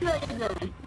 Legendary.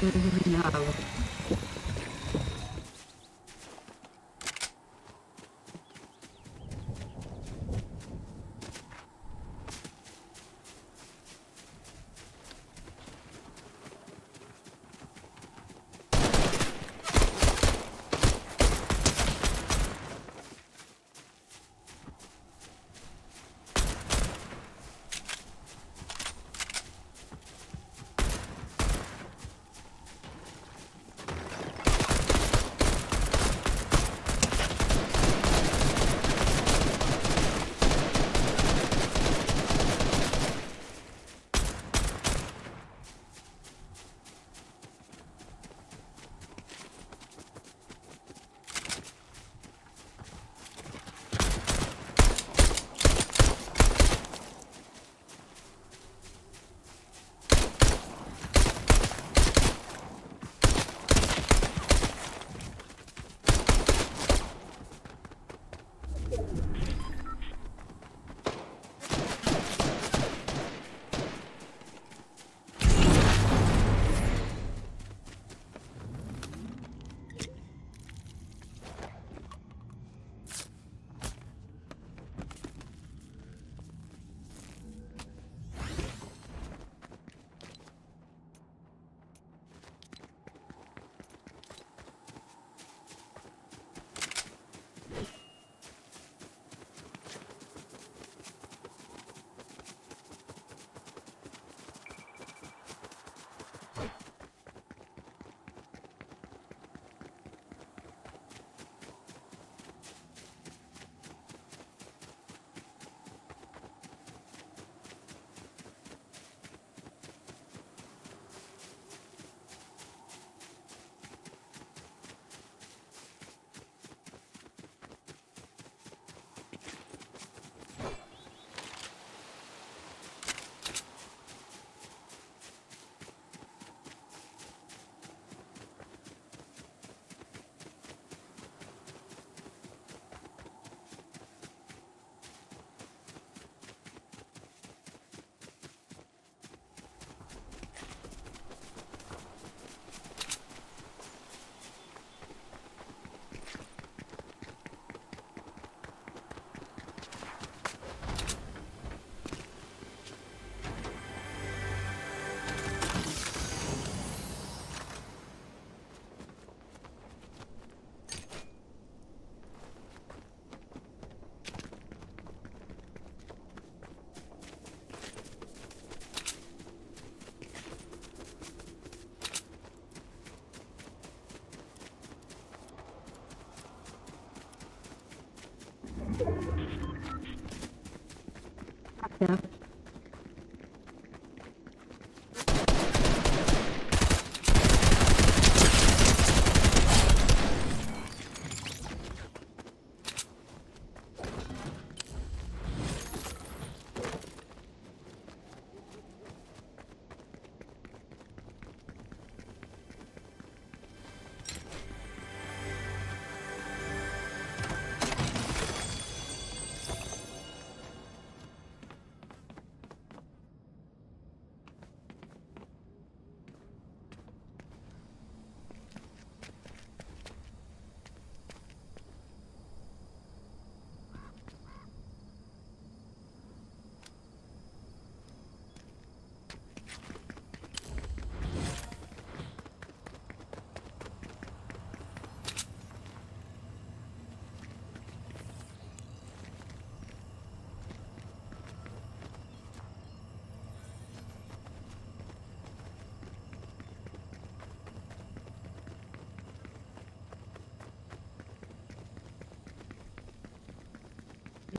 嗯，没有。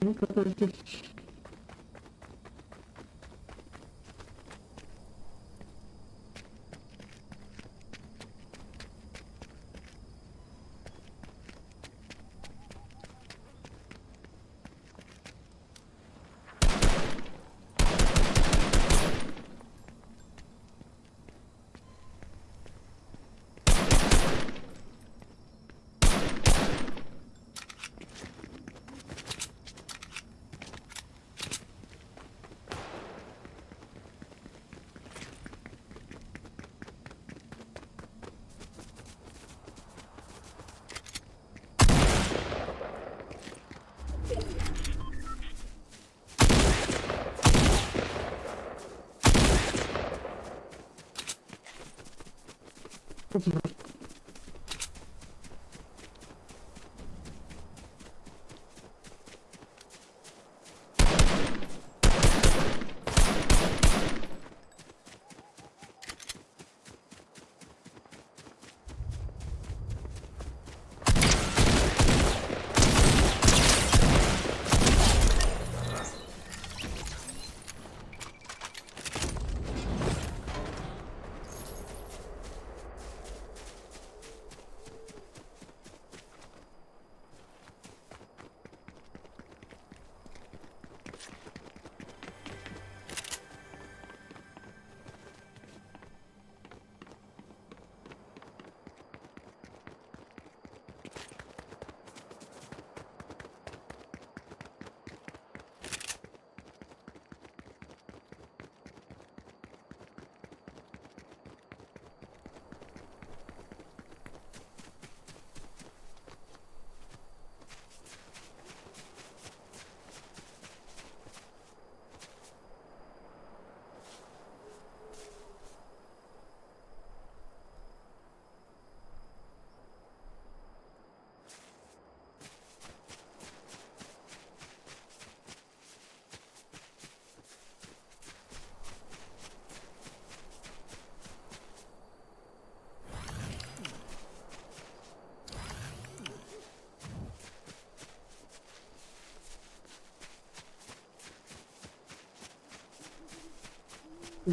の方です。from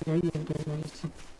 Now you have done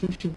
谢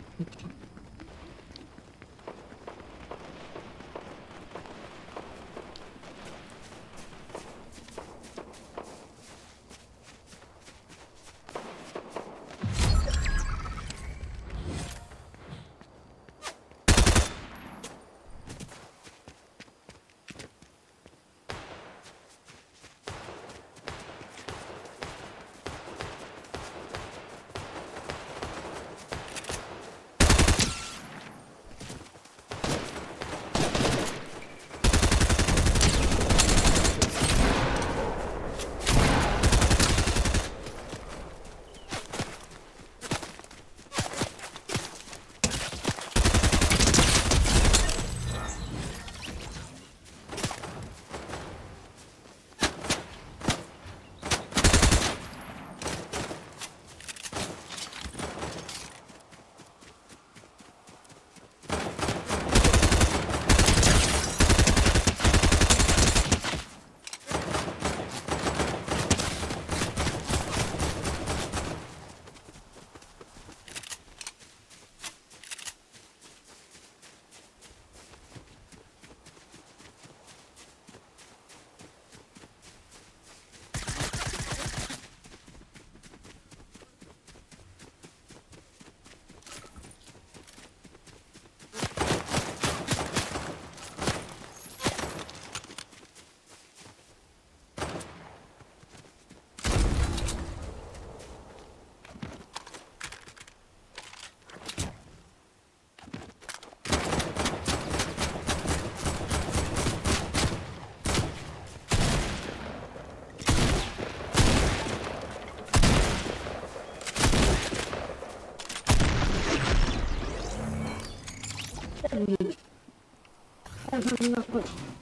これ。